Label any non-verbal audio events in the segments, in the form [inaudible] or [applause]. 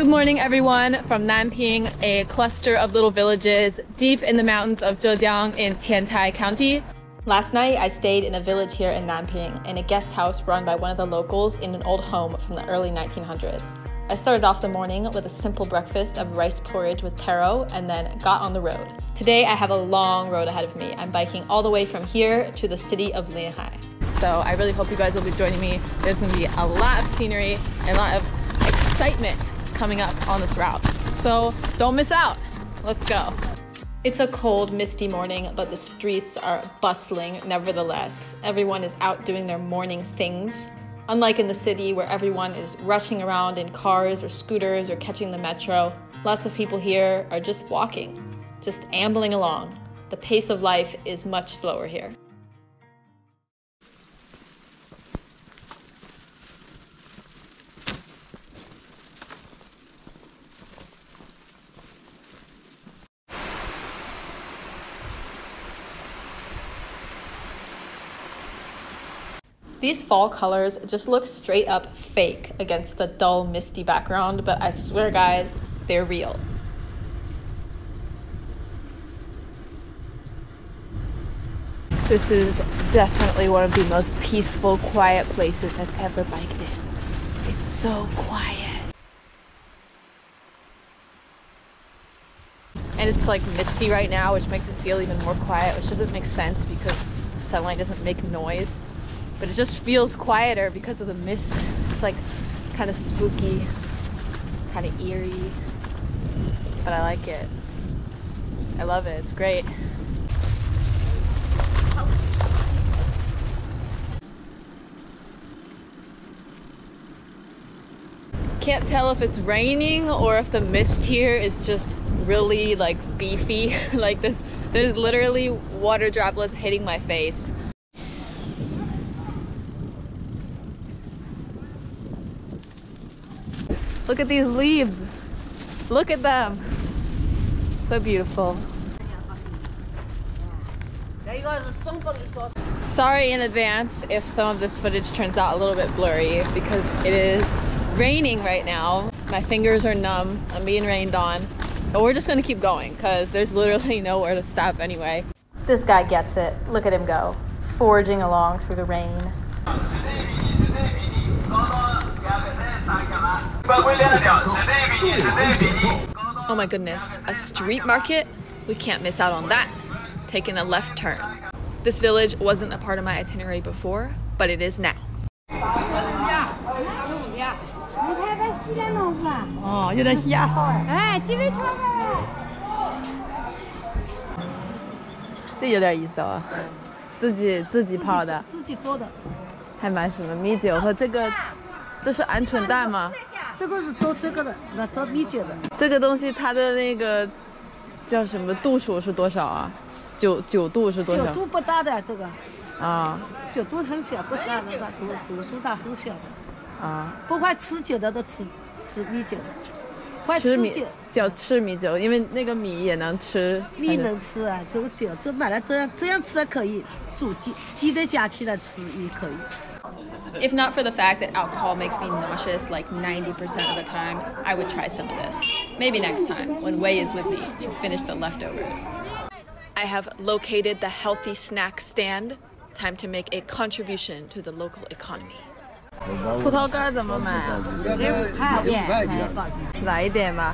Good morning, everyone, from Nanping, a cluster of little villages deep in the mountains of Zhejiang in Tiantai County. Last night, I stayed in a village here in Nanping in a guest house run by one of the locals in an old home from the early 1900s. I started off the morning with a simple breakfast of rice porridge with taro and then got on the road. Today, I have a long road ahead of me. I'm biking all the way from here to the city of Linhai. So I really hope you guys will be joining me. There's gonna be a lot of scenery and a lot of excitement coming up on this route. So don't miss out. Let's go. It's a cold, misty morning, but the streets are bustling nevertheless. Everyone is out doing their morning things. Unlike in the city where everyone is rushing around in cars or scooters or catching the metro, lots of people here are just walking, just ambling along. The pace of life is much slower here. These fall colors just look straight up fake against the dull, misty background, but I swear, guys, they're real. This is definitely one of the most peaceful, quiet places I've ever biked in. It's so quiet. And it's like misty right now, which makes it feel even more quiet, which doesn't make sense because sunlight doesn't make noise but it just feels quieter because of the mist. It's like kind of spooky, kind of eerie, but I like it. I love it. It's great. Can't tell if it's raining or if the mist here is just really like beefy. [laughs] like this, there's literally water droplets hitting my face. Look at these leaves. Look at them. So beautiful. Sorry in advance if some of this footage turns out a little bit blurry because it is raining right now. My fingers are numb. I'm being rained on. But we're just gonna keep going because there's literally [laughs] nowhere to stop anyway. This guy gets it. Look at him go. Forging along through the rain. Oh my goodness, a street market? We can't miss out on that. Taking a left turn. This village wasn't a part of my itinerary before, but it is now. Oh, 有点虾。哎，这边穿的。这有点意思哦，自己自己泡的，自己做的，还蛮什么米酒和这个，这是鹌鹑蛋吗？ 这个是做这个的，那做米酒的。这个东西它的那个叫什么度数是多少啊？九九度是多少？九度不大的这个，啊九度很小，不算那个度度数大很小的。啊，不会吃酒的都吃吃米酒，会吃米酒。叫吃米酒，因为那个米也能吃。米能吃啊，这个酒这买了这样这样吃还可以，煮鸡鸡蛋加起来吃也可以。If not for the fact that alcohol makes me nauseous like 90% of the time, I would try some of this. Maybe next time when Wei is with me to finish the leftovers. I have located the healthy snack stand. Time to make a contribution to the local economy. 葡萄干怎么买啊？看见，来一点吧。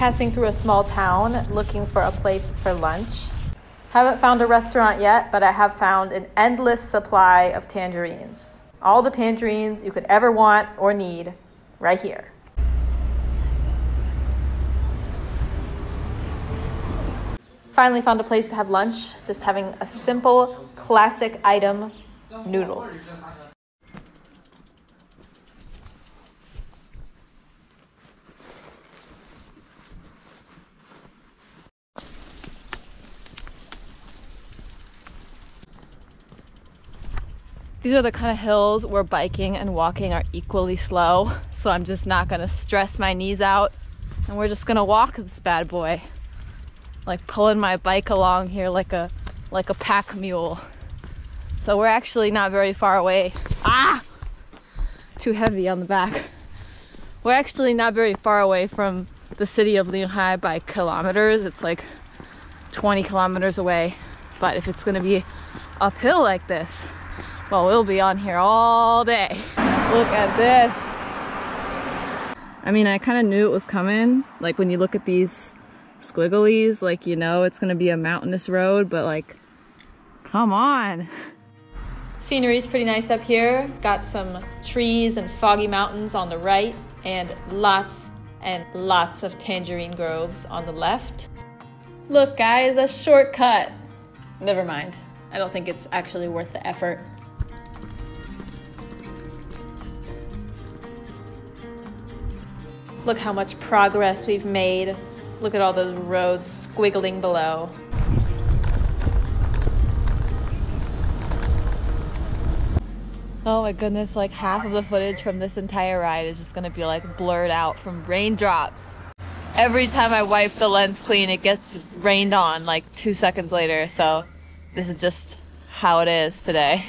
Passing through a small town looking for a place for lunch. Haven't found a restaurant yet, but I have found an endless supply of tangerines. All the tangerines you could ever want or need right here. Finally found a place to have lunch, just having a simple, classic item noodles. These are the kind of hills where biking and walking are equally slow, so I'm just not gonna stress my knees out and we're just gonna walk this bad boy. Like pulling my bike along here like a like a pack mule. So we're actually not very far away. Ah! Too heavy on the back. We're actually not very far away from the city of Linhai by kilometers. It's like 20 kilometers away. But if it's gonna be uphill like this, well, we'll be on here all day. Look at this. I mean, I kind of knew it was coming. Like when you look at these squigglies, like you know it's gonna be a mountainous road, but like, come on. Scenery is pretty nice up here. Got some trees and foggy mountains on the right, and lots and lots of tangerine groves on the left. Look, guys, a shortcut. Never mind. I don't think it's actually worth the effort. Look how much progress we've made. Look at all those roads squiggling below. Oh my goodness, like half of the footage from this entire ride is just gonna be like blurred out from raindrops. Every time I wipe the lens clean, it gets rained on like two seconds later, so this is just how it is today.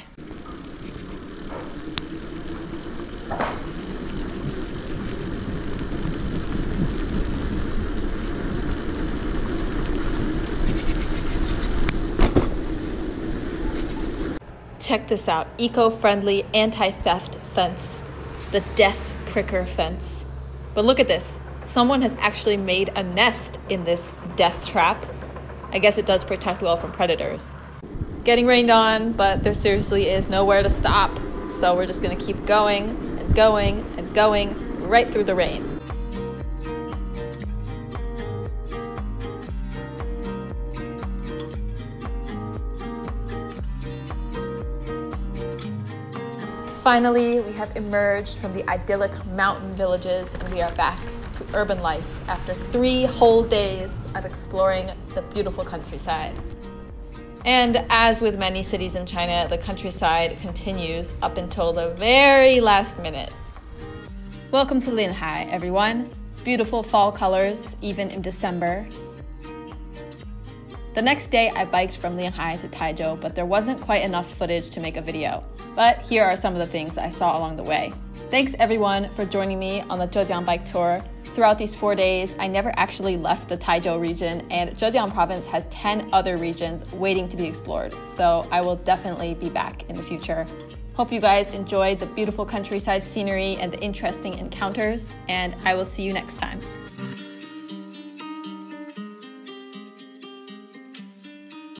Check this out eco friendly anti theft fence, the death pricker fence. But look at this someone has actually made a nest in this death trap. I guess it does protect well from predators. Getting rained on, but there seriously is nowhere to stop. So we're just gonna keep going and going and going right through the rain. Finally, we have emerged from the idyllic mountain villages and we are back to urban life after three whole days of exploring the beautiful countryside. And as with many cities in China, the countryside continues up until the very last minute. Welcome to Linhai, everyone. Beautiful fall colors, even in December. The next day, I biked from Linhai to Taizhou, but there wasn't quite enough footage to make a video. But here are some of the things that I saw along the way. Thanks everyone for joining me on the Zhejiang bike tour. Throughout these four days, I never actually left the Taizhou region, and Zhejiang province has 10 other regions waiting to be explored, so I will definitely be back in the future. Hope you guys enjoyed the beautiful countryside scenery and the interesting encounters, and I will see you next time.